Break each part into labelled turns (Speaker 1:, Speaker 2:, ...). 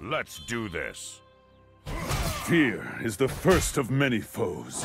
Speaker 1: Let's do this.
Speaker 2: Fear is the first of many foes.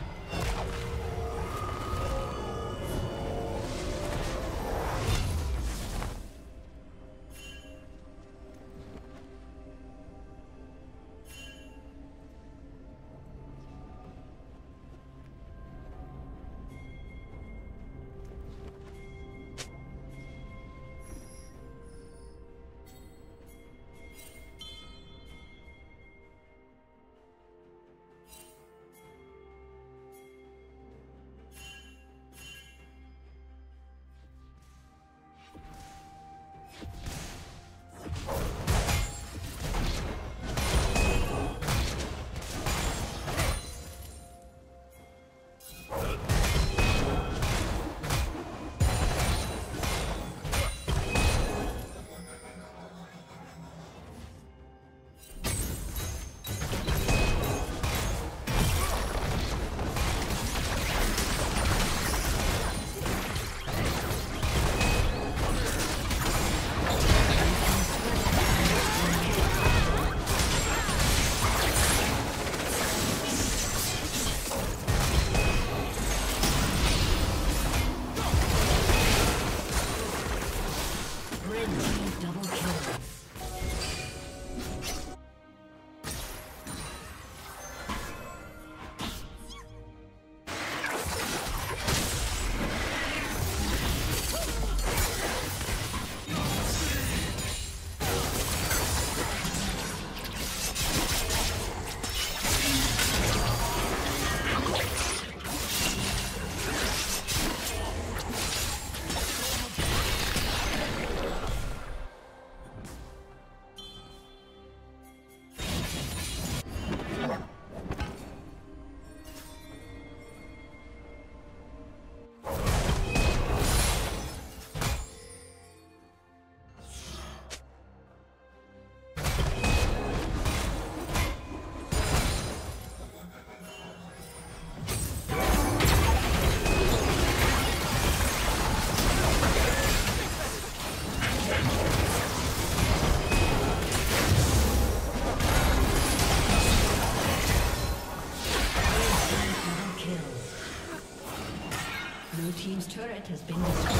Speaker 3: Has been destroyed.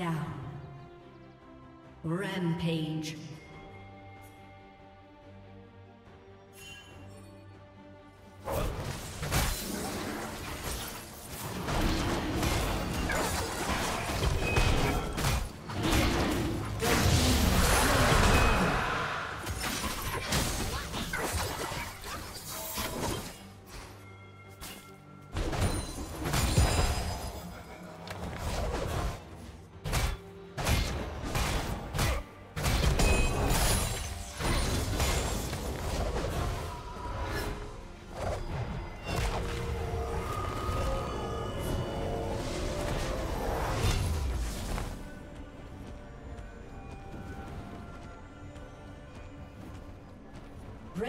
Speaker 3: Down. Rampage.